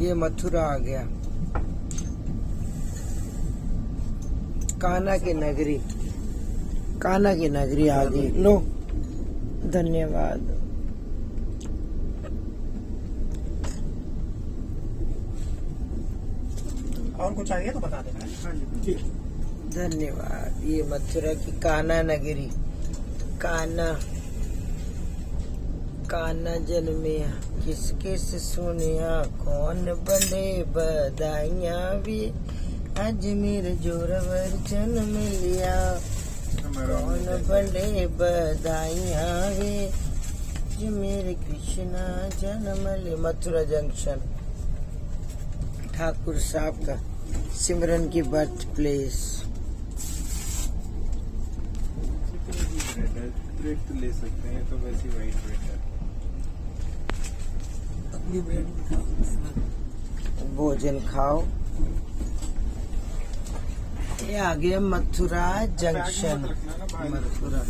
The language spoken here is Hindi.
ये मथुरा आ गया। काना की नगरी। काना की नगरी आ गई। लो। धन्यवाद। और कुछ चाहिए तो बता देना। हाँ धन्यवाद। ये मथुरा की काना नगरी। काना काना जन्मिया किस किस सुनिया कौन बने बधाइया भी? आज मेरे जोरवर जन्म लिया, कौन बने बधाइया वे जो मेरे कृष्णा जन्म ले मथुरा जंक्शन। ठाकुर साहब का सिमरन की बर्थ प्लेस। तो ले सकते हैं तो वैसी वाइट ब्रेड है। भोजन खाओ। ये आ गया मथुरा जंक्शन। मथुरा।